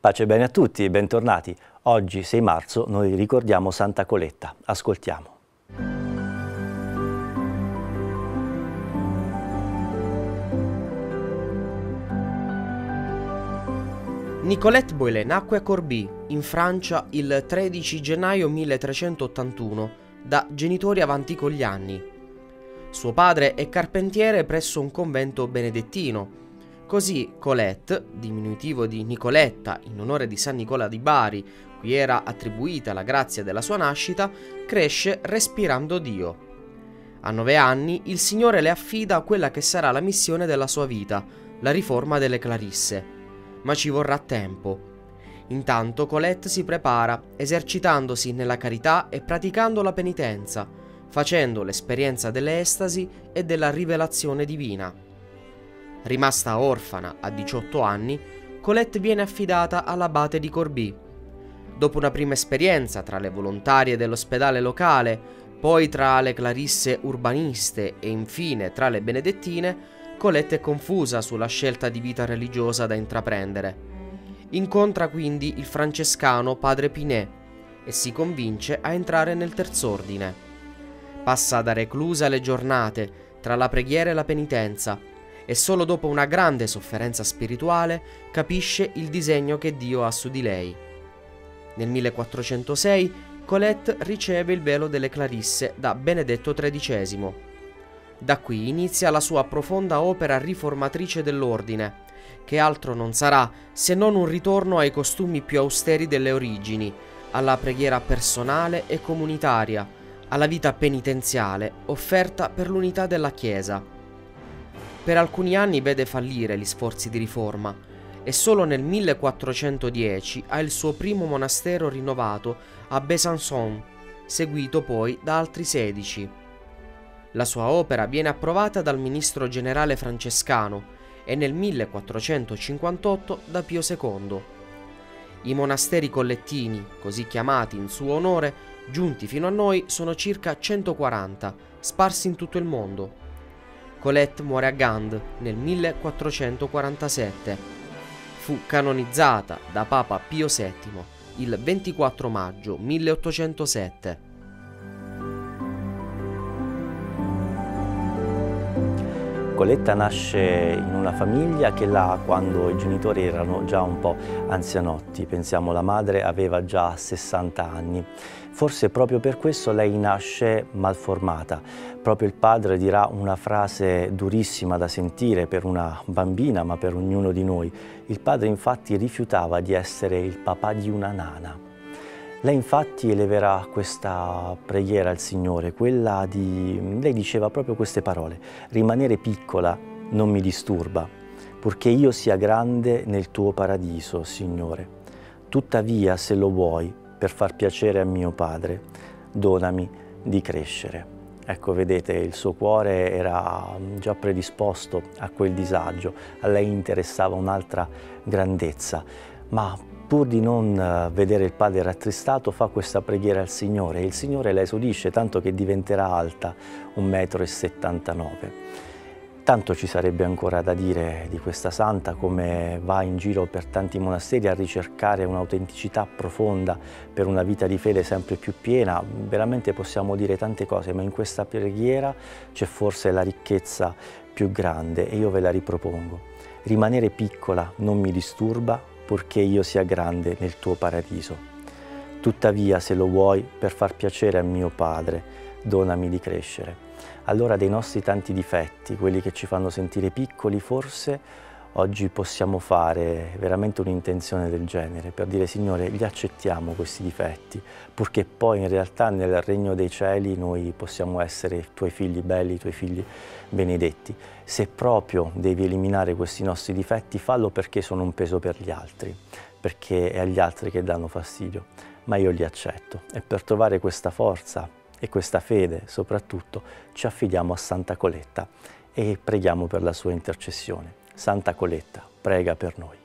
Pace bene a tutti, bentornati. Oggi 6 marzo noi ricordiamo Santa Coletta. Ascoltiamo. Nicolette Boilet nacque a Corbie, in Francia, il 13 gennaio 1381, da genitori avanti con gli anni. Suo padre è carpentiere presso un convento benedettino. Così Colette, diminutivo di Nicoletta in onore di San Nicola di Bari, cui era attribuita la grazia della sua nascita, cresce respirando Dio. A nove anni il Signore le affida quella che sarà la missione della sua vita, la riforma delle Clarisse ma ci vorrà tempo. Intanto Colette si prepara, esercitandosi nella carità e praticando la penitenza, facendo l'esperienza delle estasi e della rivelazione divina. Rimasta orfana a 18 anni, Colette viene affidata all'abate di Corbie. Dopo una prima esperienza tra le volontarie dell'ospedale locale, poi tra le clarisse urbaniste e infine tra le benedettine, Colette è confusa sulla scelta di vita religiosa da intraprendere. Incontra quindi il francescano padre Pinet e si convince a entrare nel terz'ordine. Passa da reclusa le giornate tra la preghiera e la penitenza e solo dopo una grande sofferenza spirituale capisce il disegno che Dio ha su di lei. Nel 1406 Colette riceve il velo delle Clarisse da Benedetto XIII da qui inizia la sua profonda opera riformatrice dell'ordine, che altro non sarà se non un ritorno ai costumi più austeri delle origini, alla preghiera personale e comunitaria, alla vita penitenziale offerta per l'unità della Chiesa. Per alcuni anni vede fallire gli sforzi di riforma e solo nel 1410 ha il suo primo monastero rinnovato a Besançon, seguito poi da altri 16. La sua opera viene approvata dal ministro generale francescano e nel 1458 da Pio II. I monasteri collettini, così chiamati in suo onore, giunti fino a noi, sono circa 140, sparsi in tutto il mondo. Colette muore a Gand nel 1447. Fu canonizzata da Papa Pio VII il 24 maggio 1807. Coletta nasce in una famiglia che là quando i genitori erano già un po' anzianotti, pensiamo la madre aveva già 60 anni. Forse proprio per questo lei nasce malformata. Proprio il padre dirà una frase durissima da sentire per una bambina, ma per ognuno di noi. Il padre infatti rifiutava di essere il papà di una nana. Lei infatti eleverà questa preghiera al Signore, quella di... lei diceva proprio queste parole, rimanere piccola non mi disturba, purché io sia grande nel tuo paradiso, Signore. Tuttavia, se lo vuoi, per far piacere a mio Padre, donami di crescere. Ecco, vedete, il suo cuore era già predisposto a quel disagio, a lei interessava un'altra grandezza, ma pur di non eh, vedere il padre rattristato, fa questa preghiera al Signore e il Signore la esudisce tanto che diventerà alta 1,79 m. Tanto ci sarebbe ancora da dire di questa santa, come va in giro per tanti monasteri a ricercare un'autenticità profonda per una vita di fede sempre più piena. Veramente possiamo dire tante cose, ma in questa preghiera c'è forse la ricchezza più grande e io ve la ripropongo. Rimanere piccola non mi disturba, purché io sia grande nel tuo paradiso. Tuttavia, se lo vuoi, per far piacere a mio Padre, donami di crescere. Allora dei nostri tanti difetti, quelli che ci fanno sentire piccoli, forse oggi possiamo fare veramente un'intenzione del genere per dire Signore li accettiamo questi difetti purché poi in realtà nel regno dei cieli noi possiamo essere i tuoi figli belli, i tuoi figli benedetti. Se proprio devi eliminare questi nostri difetti fallo perché sono un peso per gli altri, perché è agli altri che danno fastidio, ma io li accetto e per trovare questa forza e questa fede soprattutto ci affidiamo a Santa Coletta e preghiamo per la sua intercessione. Santa Coletta, prega per noi.